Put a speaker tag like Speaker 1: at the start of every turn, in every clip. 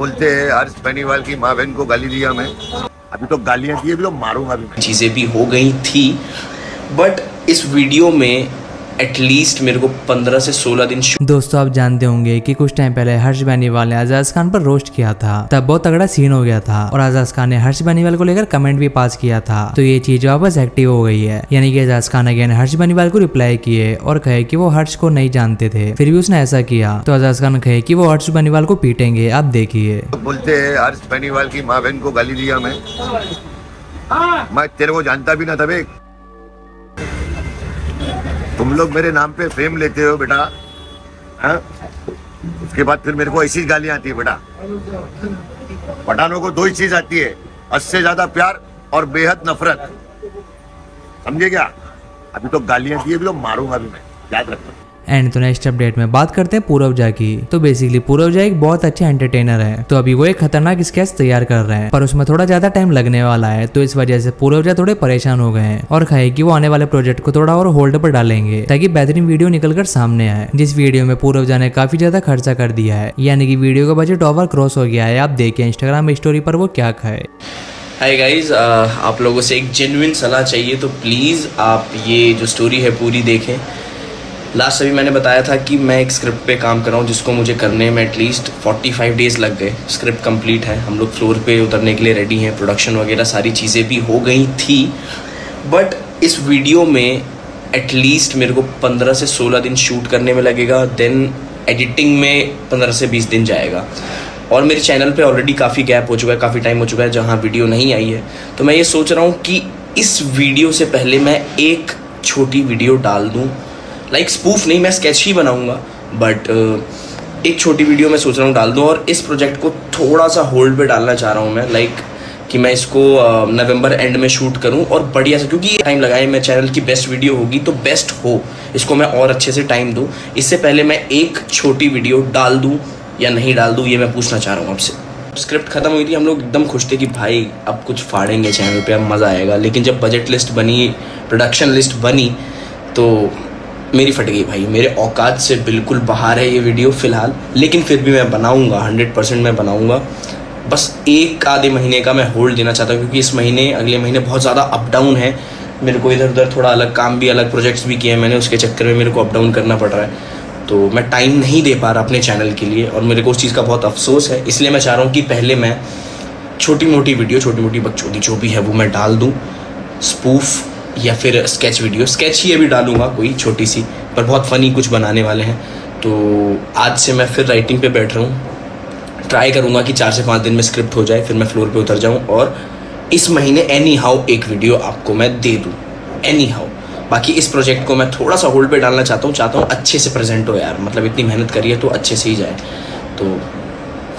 Speaker 1: बोलते हैं हर्ष बेनीवाल की माँ बहन को गाली दिया मैं। अभी तो गालियाँ दी, अभी तो मारूँगा
Speaker 2: चीज़ें भी हो गई थी बट इस वीडियो में एटलीस्ट मेरे को 15 से 16 दिन
Speaker 3: दोस्तों आप जानते होंगे कि कुछ टाइम पहले हर्ष बेनीवाल ने आजाज खान पर रोस्ट किया था। तब बहुत तगड़ा सीन हो गया था और आजाज खान ने हर्ष बेनीवाल को लेकर कमेंट भी पास किया था। तो ये चीज़ वापस एक्टिव हो गई है। यानी कि आजाज खान अगेन हर्ष बेनीवाल को रिप्लाई किए और कहे कि वो हर्ष को नहीं जानते थे। फिर भी उसने ऐसा किया। तो आजाज खान कहे कि वो हर्ष बेनीवाल को पीटेंगे। आप देखिए।
Speaker 1: बोलते हैं हर्ष बेनीवाल की माँ बहन को गाली दिया मैं। मैं तेरे को जानता भी ना था बे। तुम लोग मेरे नाम पे फेम लेते हो बेटा, हा? उसके बाद फिर मेरे को ऐसी गालियाँ आती है बेटा। पठानों को दो ही चीज़ आती है अच्छे ज़्यादा प्यार और बेहद नफरत। समझे क्या? अभी तो गालियाँ दी अभी तो मारूँगा भी मैं, याद रखना।
Speaker 3: एंड तो नेक्स्ट अपडेट में बात करते हैं पूरव झा की। तो बेसिकली पूरव झा एक बहुत अच्छे एंटरटेनर है। तो अभी वो एक खतरनाक स्केच तैयार कर रहे हैं। पर उसमें थोड़ा ज़्यादा टाइम लगने वाला है तो इस वजह से पूरव झा थोड़े परेशान हो गए हैं और कहे की वो आने वाले प्रोजेक्ट को थोड़ा और होल्ड पर डालेंगे, ताकि बेहतरीन वीडियो निकल कर सामने आए। जिस वीडियो में पूरव झा ने काफ़ी ज़्यादा खर्चा कर दिया है, यानी कि वीडियो का बजट ओवर क्रॉस हो गया है। आप देखिए इंस्टाग्राम स्टोरी पर वो क्या खाए।
Speaker 2: हाय गाइस आप लोगों से एक जेन्युइन सलाह चाहिए तो प्लीज़ आप ये जो स्टोरी है पूरी देखें। लास्ट अभी मैंने बताया था कि मैं एक स्क्रिप्ट पे काम कर रहा हूँ, जिसको मुझे करने में एटलीस्ट 45 डेज़ लग गए। स्क्रिप्ट कंप्लीट है, हम लोग फ्लोर पे उतरने के लिए रेडी हैं प्रोडक्शन वगैरह सारी चीज़ें भी हो गई थी। बट इस वीडियो में एटलीस्ट मेरे को 15 से 16 दिन शूट करने में लगेगा देन एडिटिंग में 15 से 20 दिन जाएगा। और मेरे चैनल पे ऑलरेडी काफ़ी गैप हो चुका है, काफ़ी टाइम हो चुका है जहाँ वीडियो नहीं आई है। तो मैं ये सोच रहा हूँ कि इस वीडियो से पहले मैं एक छोटी वीडियो डाल दूँ लाइक like, स्पूफ नहीं मैं स्केच ही बनाऊँगा बट uh, एक छोटी वीडियो मैं सोच रहा हूँ डाल दूँ और इस प्रोजेक्ट को थोड़ा सा होल्ड पे डालना चाह रहा हूँ मैं लाइक like, कि मैं इसको नवंबर uh, एंड में शूट करूँ और बढ़िया से क्योंकि टाइम लगाए मैं चैनल की बेस्ट वीडियो होगी तो बेस्ट हो। इसको मैं और अच्छे से टाइम दूँ। इससे पहले मैं एक छोटी वीडियो डाल दूँ या नहीं डाल दूँ ये मैं पूछना चाह रहा हूँ आपसे। स्क्रिप्ट खत्म हुई थी हम लोग एकदम खुश थे कि भाई अब कुछ फाड़ेंगे चैनल पे अब मज़ा आएगा। लेकिन जब बजट लिस्ट बनी प्रोडक्शन लिस्ट बनी तो मेरी फट गई भाई। मेरे औकात से बिल्कुल बाहर है ये वीडियो फ़िलहाल। लेकिन फिर भी मैं बनाऊँगा हंड्रेड परसेंट मैं बनाऊँगा। बस एक आधे महीने का मैं होल्ड देना चाहता हूँ, क्योंकि इस महीने, अगले महीने बहुत ज़्यादा अप डाउन है। मेरे को इधर उधर थोड़ा अलग काम भी, अलग प्रोजेक्ट्स भी किए हैं मैंने, उसके चक्कर में मेरे को अप डाउन करना पड़ रहा है। तो मैं टाइम नहीं दे पा रहा अपने चैनल के लिए, और मेरे को उस चीज़ का बहुत अफसोस है। इसलिए मैं चाह रहा हूँ कि पहले मैं छोटी मोटी वीडियो छोटी मोटी बकचोदी जो भी है वो मैं डाल दूँ। स्पूफ या फिर स्केच वीडियो स्केच ही अभी डालूँगा कोई छोटी सी, पर बहुत फ़नी कुछ बनाने वाले हैं। तो आज से मैं फिर राइटिंग पे बैठ रहा हूँ। ट्राई करूँगा कि चार से पाँच दिन में स्क्रिप्ट हो जाए, फिर मैं फ्लोर पे उतर जाऊँ और इस महीने एनी हाउ एक वीडियो आपको मैं दे दूँ। एनी हाउ बाकी इस प्रोजेक्ट को मैं थोड़ा सा होल्ड पे डालना चाहता हूँ चाहता हूँ अच्छे से प्रेजेंट हो यार। मतलब इतनी मेहनत करिए तो अच्छे से ही जाए। तो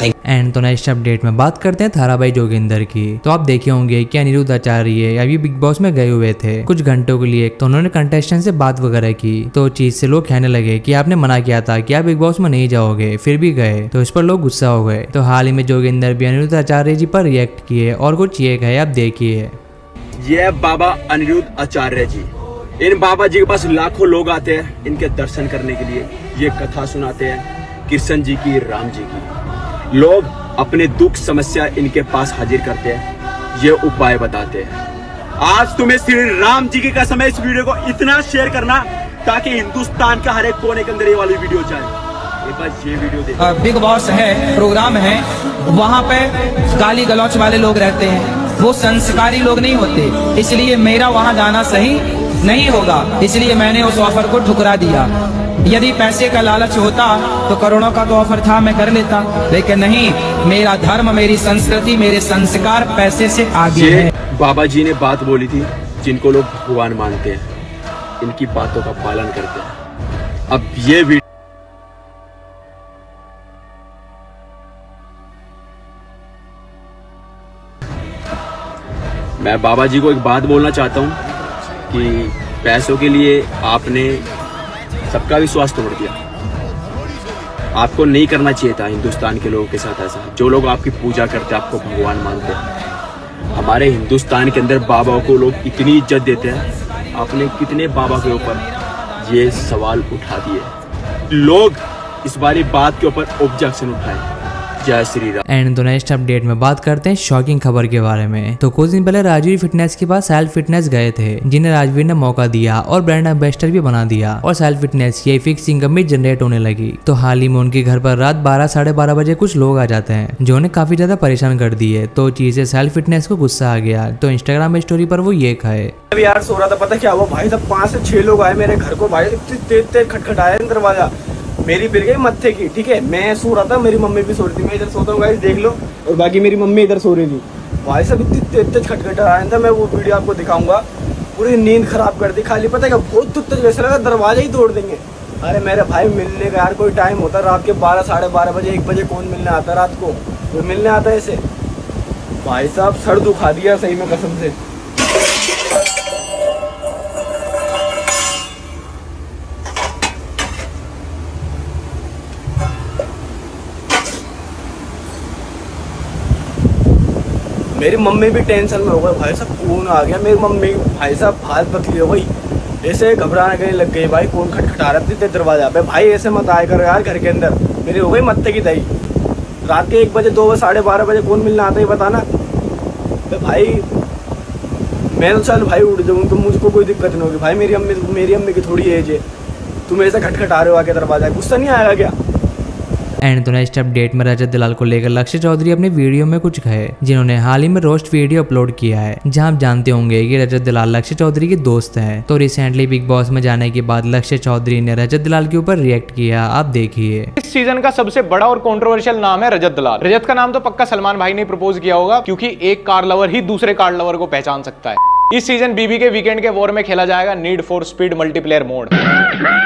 Speaker 3: एंड तो नेक्स्ट अपडेट में बात करते हैं थाराबाई जोगिंदर की। तो आप देखे होंगे कि अनिरुद्ध आचार्य अभी बिग बॉस में गए हुए थे। कुछ घंटों के लिए तो उन्होंने कंटेस्टेंट से बात वगैरह की। तो चीज़ से लोग कहने लगे कि आपने मना किया था कि आप बिग बॉस में नहीं जाओगे, फिर भी गए। तो इस पर लोग गुस्सा हो गए। तो हाल ही में जोगिंदर भी अनिरुद्ध आचार्य जी पर रिएक्ट किए और कुछ ये कहे, आप देखिए।
Speaker 4: ये बाबा अनिरुद्ध आचार्य जी। इन बाबा जी के पास लाखों लोग आते हैं इनके दर्शन करने के लिए। ये कथा सुनाते हैं कृष्ण जी की, राम जी की। लोग अपने दुख समस्या इनके पास हाजिर करते हैं। ये उपाय बताते हैं। आज तुम्हें श्री राम जी की कसम है इस वीडियो को इतना शेयर करना ताकि हिंदुस्तान का हर एक कोने के अंदर ये वाली वीडियो जाए।
Speaker 5: बिग बॉस है प्रोग्राम है, वहाँ पे गाली गलौच वाले लोग रहते हैं। वो संस्कारी लोग नहीं होते, इसलिए मेरा वहाँ जाना सही नहीं होगा। इसलिए मैंने उस ऑफ़र को ठुकरा दिया। यदि पैसे का लालच होता तो करोड़ों का तो ऑफ़र था मैं कर लेता। लेकिन नहीं मेरा धर्म मेरी संस्कृति मेरे संस्कार पैसे से आगे है।
Speaker 4: बाबा जी ने बात बोली थी जिनको लोग भगवान मानते हैं। इनकी बातों का पालन करते हैं। अब ये वीडियो मैं बाबा जी को एक बात बोलना चाहता हूँ कि पैसों के लिए आपने सबका विश्वास तोड़ दिया आपको नहीं करना चाहिए था हिंदुस्तान के लोगों के साथ ऐसा। जो लोग आपकी पूजा करते आपको भगवान मानते हमारे हिंदुस्तान के अंदर बाबा को लोग इतनी इज़्ज़त देते हैं। आपने कितने बाबा के ऊपर ये सवाल उठा दिए? लोग इस बारी बात के ऊपर ऑब्जेक्शन उठाए।
Speaker 6: जय श्री राम।
Speaker 3: एंड तो नेक्स्ट अपडेट में बात करते हैं शॉकिंग खबर के बारे में। तो कुछ दिन पहले राजवीर फिटनेस के पास सेल्फ फिटनेस गए थे जिन्हें राजवीर ने मौका दिया और ब्रांड एम्बेसडर भी बना दिया। और सेल्फ फिटनेस की फिक्स इनकम भी जनरेट होने लगी। तो हाल ही में उनके घर पर रात बारह साढ़े बारह बजे कुछ लोग आ जाते हैं जो उन्हें काफ़ी ज़्यादा परेशान कर दिए। तो चीज़ से सेल्फ फिटनेस को गुस्सा आ गया। तो इंस्टाग्राम स्टोरी पर वो ये खाए
Speaker 6: अभी यार सो रहा था पता क्या हुआ? भाई साहब पाँच से छह लोग आए मेरे घर को। भाई इतनी तेज तेज खटखटाया दरवाज़ा मेरी फिर गई मत्थे की, ठीक है? मैं सो रहा था, मेरी मम्मी भी सो रही थी, मैं इधर सोता हूँ देख लो। और बाकी मेरी मम्मी इधर सो रही थी। भाई साहब, इतनी तेज तेज खटखटाया था, मैं वो वीडियो आपको दिखाऊँगा। पूरी नींद खराब कर दी, खाली पता है बहुत तेज वैसे लगा, दरवाज़ा ही तोड़ देंगे। अरे मेरे भाई, मिलने का यार कोई टाइम होता, रात के बारह, साढ़े बारह बजे, एक बजे कौन मिलने आता रात को? कोई मिलने आता ऐसे? भाई साहब, सर दुखा दिया सही में कसम से। मेरी मम्मी भी टेंशन में हो गई, भाई साहब कौन आ गया, मेरी मम्मी, भाई साहब हाथ पतली हो गई। ऐसे घबराने के लग गई, भाई कौन खटखटा रहा थे दरवाज़ा पे, भाई ऐसे मत आया करो यार घर के अंदर। मेरी हो गई मत्ते की दही। रात के एक बजे, दो बजे, साढ़े बारह बजे कौन मिलना आता है बताना। तो भाई, मैं तो चल भाई उठ जाऊँ तो मुझको कोई दिक्कत नहीं होगी। भाई मेरी अम्मी मेरी अम्मी की थोड़ी एज है। तुम ऐसे खटखटा रहे हो आके दरवाज़ा गुस्सा नहीं आएगा क्या?
Speaker 3: एंड तो नेक्स्ट अपडेट में रजत दलाल को लेकर लक्ष्य चौधरी अपने वीडियो में कुछ कहे, जिन्होंने हाल ही में रोस्ट वीडियो अपलोड किया है, जहाँ आप जानते होंगे कि रजत दलाल लक्ष्य चौधरी के दोस्त हैं। तो रिसेंटली बिग बॉस में जाने के बाद लक्ष्य चौधरी ने रजत दलाल के ऊपर रिएक्ट किया, आप देखिए।
Speaker 7: इस सीज़न का सबसे बड़ा और कॉन्ट्रोवर्शियल नाम है रजत दलाल। रजत का नाम तो पक्का सलमान भाई ने प्रपोज किया होगा, क्योंकि एक कार लवर ही दूसरे कार लवर को पहचान सकता है। इस सीज़न बीबी के वीकेंड के वॉर में खेला जाएगा need for speed multiplayer mode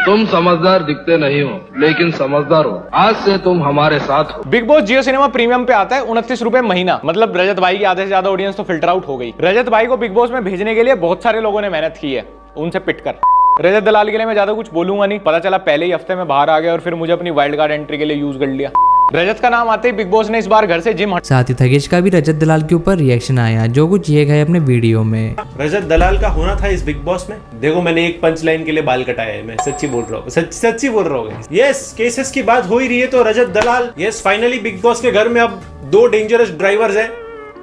Speaker 8: तुम समझदार दिखते नहीं हो लेकिन समझदार हो। आज से तुम हमारे साथ हो।
Speaker 7: Bigg Boss Jio cinema premium पे आता है उनतीस रूपए महीना। मतलब रजत भाई की आधे से ज़्यादा ऑडियंस तो फ़िल्टर आउट हो गई। रजत भाई को बिग बॉस में भेजने के लिए बहुत सारे लोगों ने मेहनत की है। उनसे पिट कर। रजत दलाल के लिए मैं ज़्यादा कुछ बोलूँगा नहीं। पता चला पहले ही हफ़्ते में बाहर आ गया और फिर मुझे अपनी वाइल्ड कार्ड एंट्री के लिए यूज़ कर लिया। रजत का नाम आते ही बिग बॉस ने इस बार घर से जिम हट
Speaker 3: साथ ही थगेश का भी रजत दलाल के ऊपर रिएक्शन आया जो कुछ ये गए अपने वीडियो में।
Speaker 9: रजत दलाल का होना था इस बिग बॉस में? देखो मैंने एक पंच लाइन के लिए बाल कटाया है मैं सच्ची बोल रहा हूँ सच, सच्ची बोल रहा हूँ यस केसेस की बात हो ही रही है तो Rajat Dalal yes finally Bigg Boss के घर में अब दो डेंजरस ड्राइवर्स हैं।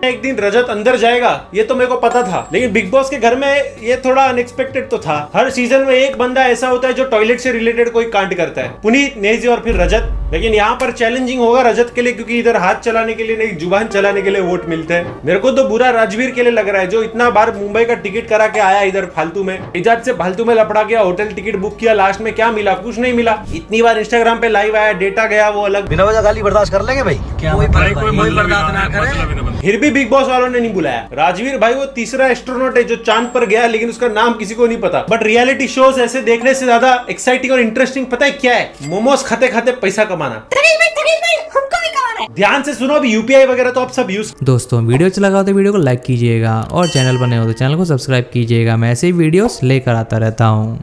Speaker 9: एक दिन रजत अंदर जाएगा ये तो मेरे को पता था। लेकिन बिग बॉस के घर में ये थोड़ा अनएक्सपेक्टेड तो था। हर सीज़न में एक बंदा ऐसा होता है जो टॉयलेट से रिलेटेड कोई कांड करता है। पुनीत नेजी और फिर रजत। लेकिन यहाँ पर चैलेंजिंग होगा रजत के लिए क्योंकि इधर हाथ चलाने के लिए नहीं ज़ुबान चलाने के लिए वोट मिलते हैं। मेरे को तो बुरा राजवीर के लिए लग रहा है जो इतना बार मुंबई का टिकट करा के आया इधर फालतू में। इजाज से फालतू में लपड़ा गया होटल टिकट बुक किया लास्ट में क्या मिला? कुछ नहीं मिला। इतनी बार इंस्टाग्राम पे लाइव आया डेटा गया वो अलग।
Speaker 10: बिना वजह गाली बर्दाश्त कर लेंगे भाई? क्या कोई बर्दाश्त ना करे।
Speaker 9: फिर भी बिग बॉस वालों ने नहीं बुलाया। राजवीर भाई वो तीसरा एस्ट्रोनॉट है जो चाँद पर गया लेकिन उसका नाम किसी को नहीं पता। बट रियलिटी शोज़ ऐसे देखने से ज़्यादा एक्साइटिंग और इंटरेस्टिंग पता है क्या है? मोमोज खाते खाते पैसा कमाना। ध्यान से सुनो अभी यूपीआई वगैरह तो आप सब यूज़
Speaker 3: दोस्तों वीडियो अच्छा लगा हो तो वीडियो को लाइक कीजिएगा और चैनल बने हो तो चैनल को सब्सक्राइब कीजिएगा। मैं ऐसे ही वीडियोस लेकर आता रहता हूँ।